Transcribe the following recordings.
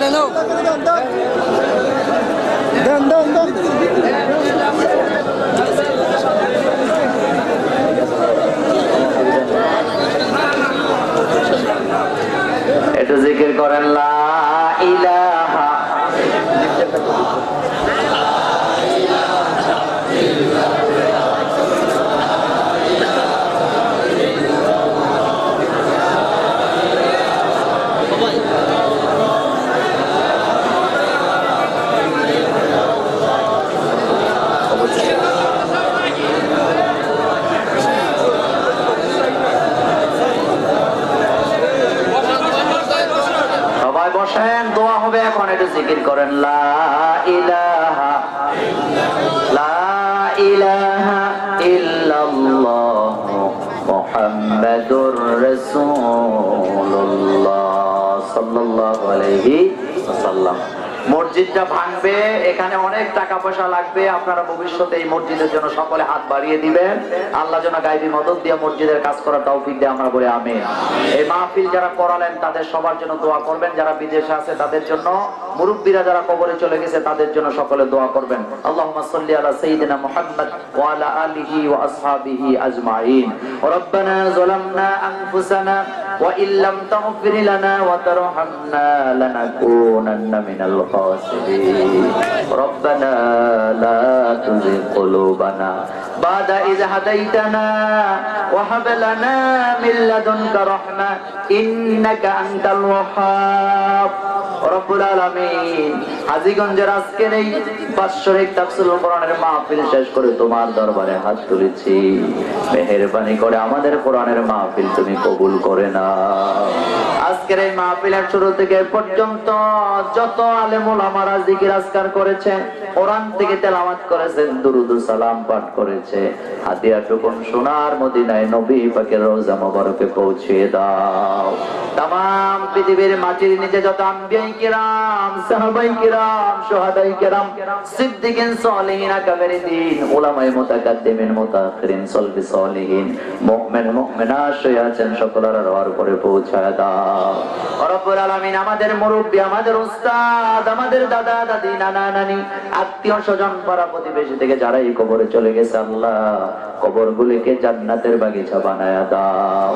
দেন দেন দেন একটু জিকির করেন লা ইলাহা বসেন দোয়া হবে এখন একটু জিকির করেন সাল্লাল্লাহু আলাইহি ওয়াসাল্লাম। মসজিদটা ভাঙবে, এখানে অনেক টাকা পয়সা লাগবে, আপনারা ভবিষ্যতে এই মসজিদের জন্য সকলে হাত বাড়িয়ে দিবেন। আল্লাহ যেন গাইবি মদত দিয়ে মসজিদের কাজ করার তৌফিক দিয়ে, আমরা বলে আমি এই মাহফিল যারা করালেন, তাদের সবার জন্য দোয়া করবেন। যারা বিদেশে আছে, তাদের জন্য। মুরব্বীরা যারা কবরে চলে গেছে, তাদের জন্য সকলে দোয়া করবেন। আল্লাহুম্মা সাল্লি আলা সাইয়্যিদিনা মুহাম্মদ ওয়া আলা আলিহি ওয়া আসহাবিহি আজমাইন। রব্বানা যালামনা আনফুসানা وإن لم تغفر لنا وترحمنا لنكونن من الخاسرين. ربنا لا تزغ قلوبنا ইয হাদাইতানা ওয়া হাব লানা মিন লাদুনকা রাহমা ইন্নাকা আনতাল ওয়াহ্হাব রব্বুল আলামিন, হাজীগঞ্জের আজকের এই বাৎসরিক তাফসীরুল কোরআনের মাহফিল শেষ করে তোমার দরবারে হাত তুলেছি। মেহেরবানি করে আমাদের কোরআনের মাহফিল তুমি কবুল করে না আজকের এই মাহফিলের শুরু থেকে পর্যন্ত যত আলেমুল আমারা জিকির আজকার করেছে, কোরআন থেকে তেলাওয়াত করেছেন, দুরুদ সালাম পাঠ করেছে। হাদিয়া টুকুন সোনার মদিনায় নবী পাকের রোজা মোবারকে পৌঁছিয়ে দাও। তাম পৃথিবীর মাটির নিচে যত আম্বিয়াই কিরাম, সাহাবাই কিরাম, সোহাদাই কিরাম, সিদ্দিকিন সলিহিন আকাবেরিদিন উলামায়ে মুতাকাদ্দিমিন মুতাআখিরিন সলবি সলিহিন, মুমিন মুমিনা শুয়ে আছেন, সকলের রওয়ার করে পৌঁছায় দাও। আমাদের আমাদের আমাদের দাদা, দাদি, নানা, নানি, আত্মীয় স্বজন প্রতিবেশী থেকে চলে গেছে জান্নাতের বাগিচা দাও।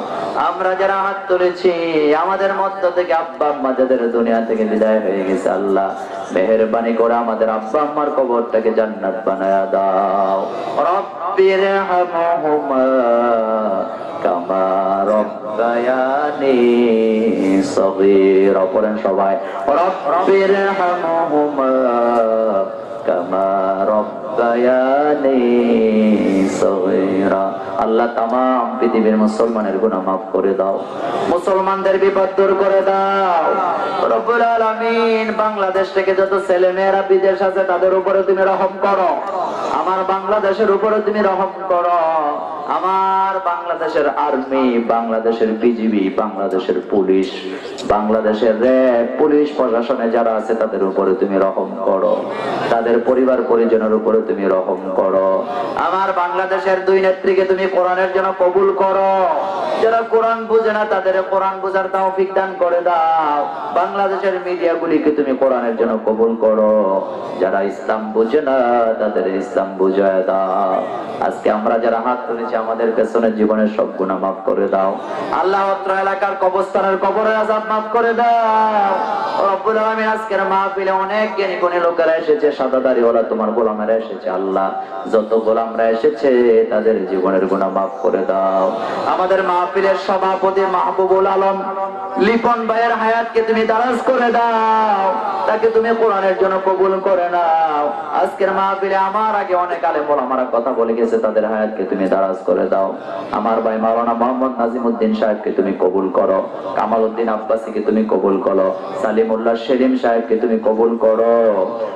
আমরা যারা হাত তুলেছি, আমাদের মধ্য থেকে আব্বা আম্মা যাদের দুনিয়া থেকে বিদায় হয়ে গেছে, আল্লাহ মেহেরবানি করে আমাদের আব্বা আম্মার কবরটাকে জান্নাত বানায়া দাও। রব্বির হামহুমা কামা রব্বায়ানি সগীরা। পড়েন সবাই। রব্বির কামা রব্বায়ানি সগীরা। আল্লাহ তামাম পৃথিবীর মুসলমানের গুনাহ মাফ করে দাও। মুসলমানদের বিপদ দূর করে দাও। রব্বুল আলামিন, বাংলাদেশ থেকে যত ছেলে মেয়েরা বিদেশ আছে, তাদের উপরে তুমি রহম করো। আমার বাংলাদেশের উপরে তুমি রহম করো। আমার বাংলাদেশের আর্মি, বাংলাদেশের বিজিবি, বাংলাদেশের পুলিশ, বাংলাদেশের র্যাব, পুলিশ প্রশাসনে যারা আছে তাদের উপরে তুমি রহম করো। তাদের পরিবার পরিজনের উপরে তুমি রহম করো। আমার বাংলাদেশের দুই নেত্রীকে তুমি কোরআনের জন্য কবুল করো। যারা কোরআন বুঝে না, তাদের কোরআন বোঝার তৌফিক দান করে দাও। বাংলাদেশের মিডিয়া গুলিকে তুমি কোরআনের জন্য কবুল করো। যারা ইসলাম বুঝে না, তাদের ইসলাম বুঝায় দাও। আজকে আমরা যারা হাত তুলেছি আমাদের পেছনের জীবনের সব গুণা মাফ করে দাও। আল্লাহ এলাকার কবরস্থানের কবরের আজাব মাফ করে দাও। রব্বুল আলামিন আজকের মাহফিলে অনেক জ্ঞানী গুণী লোকেরা এসেছে সাদাদারি ওরা তোমার গোলামেরা এসেছে, আল্লাহ যত গোলামরা এসেছে তাদের জীবনের গুণা মাফ করে দাও। আমাদের মাহফিলের সভাপতি মাহবুবুল আলম লিপন ভাইয়ের হায়াতকে তুমি দারাজ করে দাও। তাকে তুমি কোরআনের জন্য কবুল করে নাও। আজকের মাহফিলে আমার আগে অনেক আলেম ওলামারা কথা বলে গেছে, তাদের হায়াতকে তুমি দারাজ করে দাও। আমার ভাই মাওলানা মোহাম্মদ নাজিমউদ্দিন সাহেবকে তুমি কবুল করো। কামাল উদ্দিন আব্বাসীকে তুমি কবুল করো। সালিমুল্লাহ সেলিম সাহেবকে তুমি কবুল করো।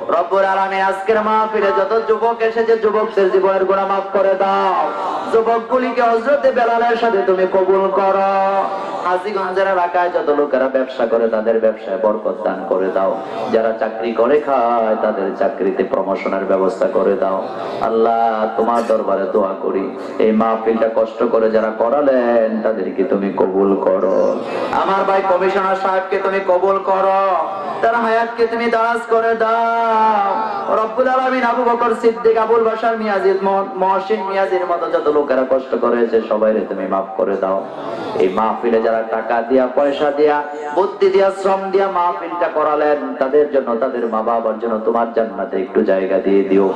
রব্বুল আলামিন আজকের মাহফিলে যত যুবক এসেছে, যুবকদের জীবনের গুনাহ মাফ করে দাও। যুবকগুলিকে হযরতে বেলালের সাথে তুমি কবুল করো। তাদেরকে তুমি কবুল করো। আমার ভাই কমিশনার সাহেবকে তুমি কবুল করো। তার হায়াতকে তুমি দারাজ করে দাও। আবু বকর সিদ্দিক, আবুল বাশার, মিয়াজিদ মহসিন, মিয়াজির মতো যত লোকেরা কষ্ট করেছে সবাইরে তুমি মাফ করে দাও। এই মাহফিলে যারা টাকা দিয়া, পয়সা দিয়া, বুদ্ধি দিয়া, শ্রম দিয়া মাহফিলটা করালেন, তাদের জন্য, তাদের মা বাবার জন্য তোমার জান্নাতে একটু জায়গা দিয়ে দিও।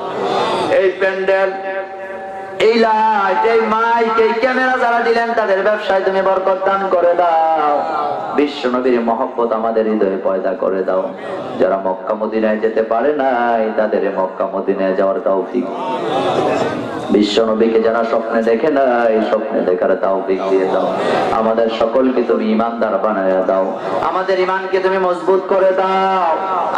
এই প্যান্ডেল, এই লাইট, এই মাইক, এই ক্যামেরা যারা দিলেন, তাদের ব্যবসায় তুমি বরকত দান করে দাও। বিশ্ব নবীর মহব্বত আমাদের হৃদয়ে পয়দা করে দাও। যারা মক্কা মদিনায় যেতে পারে নাই, তাদের মক্কা মদিনায় যাওয়ার তৌফিক। বিশ্ব নবীকে যারা স্বপ্নে দেখে নাই, স্বপ্নে দেখার তৌফিক দিয়ে দাও। আমাদের সকলকে তুমি ইমানদার বানায় দাও। আমাদের ইমানকে তুমি মজবুত করে দাও।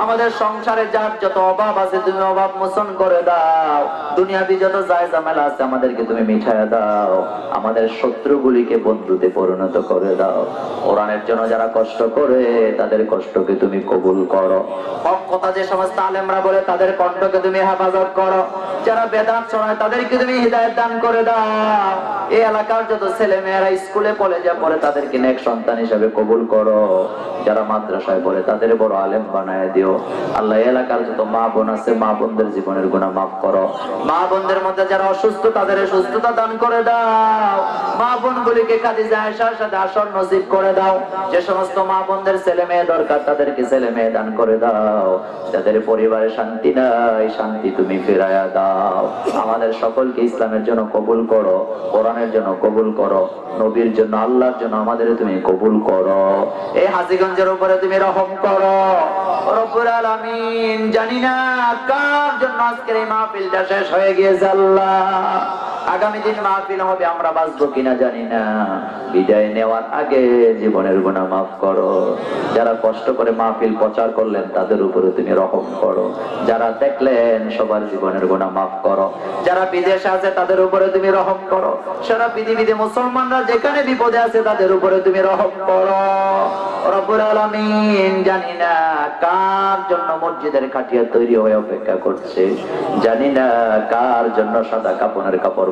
আমাদের সংসারে যার যত অভাব আছে, তুমি অভাব মোচন করে দাও। দুনিয়াবি যত যায় ঝামেলা আছে, আমাদেরকে তুমি মিঠায় দাও। আমাদের শত্রুগুলিকে বন্ধুতে পরিণত করে দাও। কোরআনের জন্য যারা কষ্ট করে, তাদের কষ্টকে তুমি কবুল করো। হক কথা যে সমস্ত আলেমরা বলে, তাদের কণ্ঠকে তুমি হেফাজত করো। যারা বেদাত শোনায়, তাদেরকে তুমি হৃদায়ত দান করে দাও। এই এলাকার যত ছেলে মেয়েরা স্কুলে, কলেজে পড়ে, তাদেরকে নেক সন্তান হিসাবে কবুল করো। যারা মাদ্রাসায় পড়ে, তাদের বড় আলেম বানায় দিও। আল্লাহ এলাকার যত মা বোন আছে, মা বোনদের জীবনের গুণা মাফ করো। মা বোনদের মধ্যে যারা অসুস্থ, তাদের সুস্থতা দান করে দাও। মা বোন গুলিকে খাদিজা আয়েশার সাথে আসর নসিব করে দাও। যে সমস্ত মা বোনদের ছেলে মেয়ে দরকার, তাদেরকে ছেলে মেয়ে দান করে দাও। যাদের পরিবারে শান্তি নাই, শান্তি তুমি ফেরায়া দাও। আমাদের সকলকে ইসলামের জন্য কবুল করো, কোরআনের জন্য কবুল করো, নবীর জন্য, আল্লাহর জন্য আমাদের তুমি কবুল করো। এই হাজিগঞ্জের উপরে তুমি রহম করো। জানি না কার জন্য আজকের এই মাহফিলটা শেষ হয়ে গিয়েছে আল্লাহ। আগামী দিন মাহফিল হবে, আমরা বাঁচবো কিনা জানি না। বিদায় নেওয়ার আগে জীবনের গুণা মাফ করো। যারা কষ্ট করে মাহফিল প্রচার করলেন, তাদের উপরে তুমি রহম করো। যারা দেখলেন সবার জীবনের গুণা মাফ করো। যারা বিদেশে আছে, তাদের উপরে তুমি রহম করো। সারা পৃথিবীতে মুসলমানরা যেখানে বিপদে আছে, তাদের উপরে তুমি রহম করো। রব্বুল আলামিন জানি না কার জন্য মসজিদের খাটিয়া তৈরি হয়ে অপেক্ষা করছে। জানি না কার জন্য সাদা কাপড়ের কাপড়